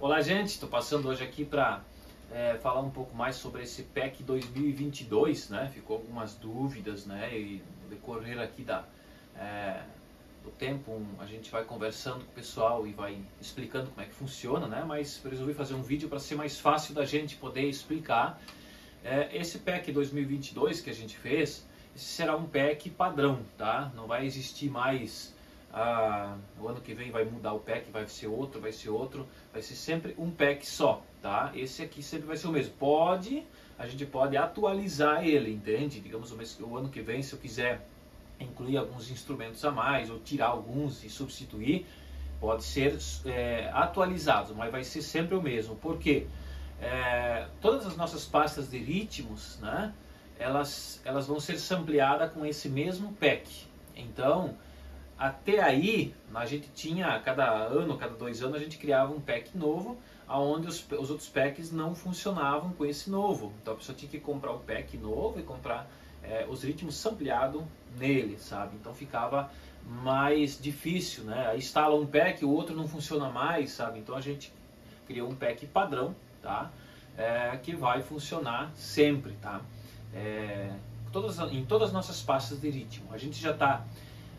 Olá, gente. Estou passando hoje aqui para é, falar um pouco mais sobre esse PEC 2022, né? Ficou algumas dúvidas, né? E no decorrer aqui da, é, do tempo, um, a gente vai conversando com o pessoal e vai explicando como é que funciona, né? Mas resolvi fazer um vídeo para ser mais fácil da gente poder explicar. É, esse PEC 2022 que a gente fez, esse será um PEC padrão, tá? Não vai existir mais ah, o ano que vem vai mudar o pack, vai ser outro, vai ser outro, vai ser sempre um pack só, tá? Esse aqui sempre vai ser o mesmo. Pode, a gente pode atualizar ele, entende? Digamos, o ano que vem, se eu quiser incluir alguns instrumentos a mais ou tirar alguns e substituir, pode ser é, atualizado, mas vai ser sempre o mesmo. Porque é, todas as nossas pastas de ritmos, né? Elas, elas vão ser sampleadas com esse mesmo pack. Então, até aí, a gente tinha, cada ano, cada dois anos, a gente criava um pack novo, aonde os, os outros packs não funcionavam com esse novo. Então a pessoa tinha que comprar o pack novo e comprar é, os ritmos sampleados nele, sabe? Então ficava mais difícil, né? Instala um pack, o outro não funciona mais, sabe? Então a gente criou um pack padrão, tá? É, que vai funcionar sempre, tá? É, todas, em todas as nossas pastas de ritmo. A gente já está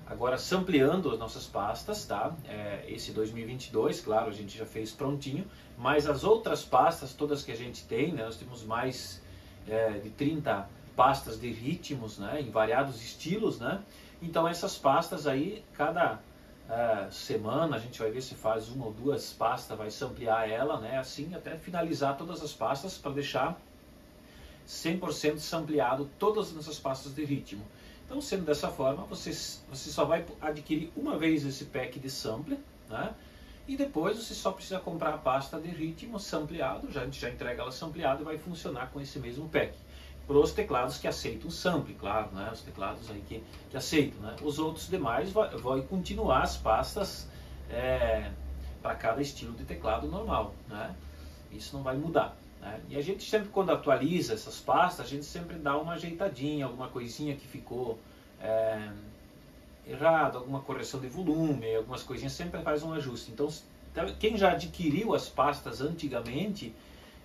Agora, sampleando as nossas pastas, tá? É, esse 2022, claro, a gente já fez prontinho, mas as outras pastas, todas que a gente tem, né? Nós temos mais é, de 30 pastas de ritmos, né? Em variados estilos, né? Então, essas pastas aí, cada é, semana a gente vai ver se faz uma ou duas pastas, vai samplear ela, né? Assim, até finalizar todas as pastas para deixar 100% sampleado todas as nossas pastas de ritmo. Então, sendo dessa forma, você, você só vai adquirir uma vez esse pack de sampler, né? E depois você só precisa comprar a pasta de ritmo sampleado, já, a gente já entrega ela sampleada e vai funcionar com esse mesmo pack. Para os teclados que aceitam sample, claro, né? Os teclados aí que, que aceitam, né? Os outros demais vai continuar as pastas é, para cada estilo de teclado normal, né? Isso não vai mudar. Né? E a gente sempre, quando atualiza essas pastas, a gente sempre dá uma ajeitadinha, alguma coisinha que ficou é, errado, alguma correção de volume, algumas coisinhas, sempre faz um ajuste. Então, quem já adquiriu as pastas antigamente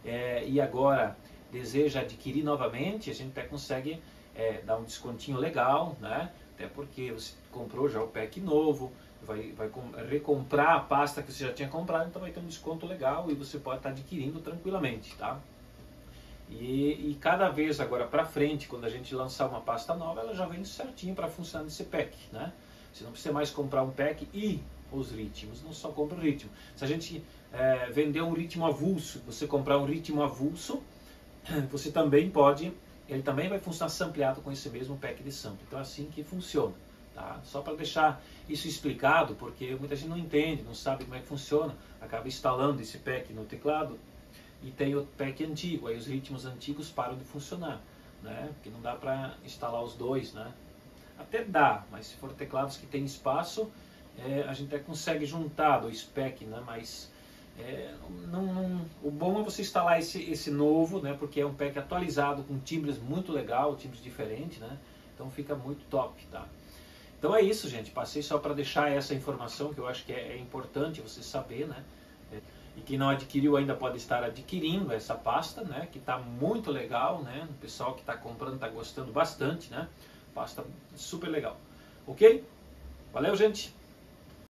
é, e agora deseja adquirir novamente, a gente até consegue é, dar um descontinho legal, né? até porque você comprou já o pack novo, vai, vai recomprar a pasta que você já tinha comprado, então vai ter um desconto legal e você pode estar adquirindo tranquilamente, tá? E, e cada vez agora para frente, quando a gente lançar uma pasta nova, ela já vem certinho para funcionar nesse pack, né? Você não precisa mais comprar um pack e os ritmos, não só compra o ritmo. Se a gente é, vender um ritmo avulso, você comprar um ritmo avulso, você também pode, ele também vai funcionar sampleado com esse mesmo pack de sample. Então é assim que funciona. Tá? Só para deixar isso explicado, porque muita gente não entende, não sabe como é que funciona, acaba instalando esse pack no teclado e tem o pack antigo, aí os ritmos antigos param de funcionar, né? porque não dá para instalar os dois. Né? Até dá, mas se for teclados que tem espaço, é, a gente até consegue juntar dois pack, né? mas é, não, não, o bom é você instalar esse, esse novo, né? porque é um pack atualizado com timbres muito legal, timbres diferentes, né? então fica muito top. Tá? Então é isso, gente. Passei só para deixar essa informação que eu acho que é, é importante você saber, né? É, e quem não adquiriu ainda pode estar adquirindo essa pasta, né? Que está muito legal, né? O pessoal que está comprando está gostando bastante, né? Pasta super legal. Ok? Valeu, gente!